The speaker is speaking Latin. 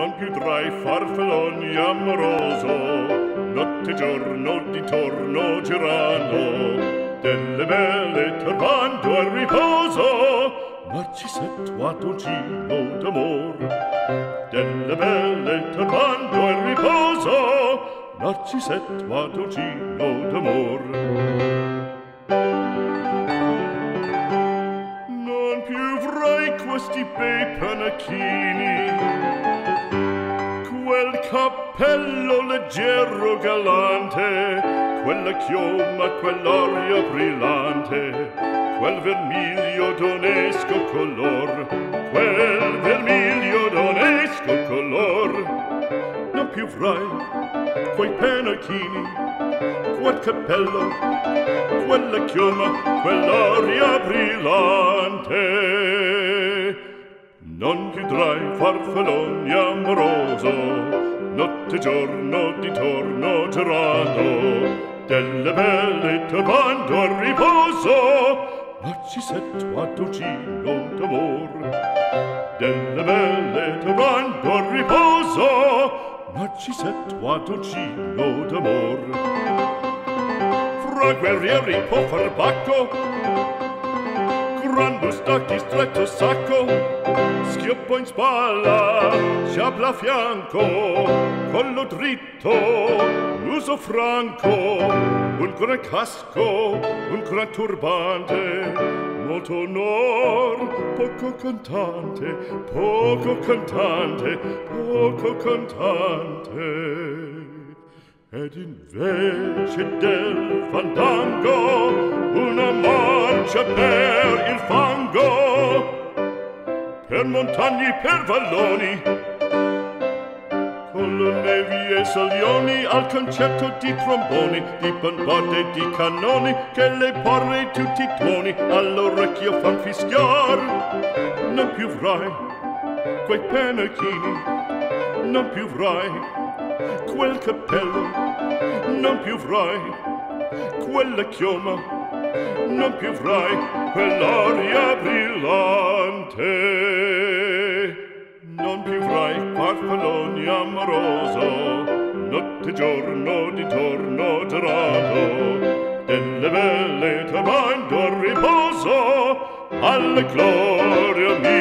non più tra i farfalloni amoroso. Notte e giorno di torno girano. Delle belle turbando al riposo. Ma ci setto a dolcino d'amor. Delle belle turbando al riposo. Ma ci setto a dolcino d'amor. Non più vrai questi bei panacchini cappello leggero galante, quella chioma, quell'aria brillante, quel vermiglio d'onesco color, quel vermiglio d'onesco color. Non più avrai quei penachini, quel cappello, quella chioma, quell'aria brillante. Non ti trai farfalloni amoroso, notte giorno di torno gerato, delle belle turbando a riposo, ma ci setto a docino d'amor. Delle belle turbando a riposo, ma ci setto a docino d'amor. Fra guerrieri può far bacco, bustacchi stretto sacco, schioppo in spalla, sciabla a fianco, collo dritto, muso franco, un gran casco, un gran turbante, molto onor, poco cantante, poco cantante, poco cantante. Ed invece del fandango, un marcia per il fango per montagni per valloni con le nevi e salioni al concerto di tromboni di bombarde e di cannoni che le porre tutti i tuoni all'orecchio fan fischiar. Non più vrai quei penachini non più vrai quel cappello non più avrai quella chioma non più avrai quell'aria brillante non più avrai farfalloni amoroso notte giorno di torno girato delle belle turbando riposo alla gloria mia.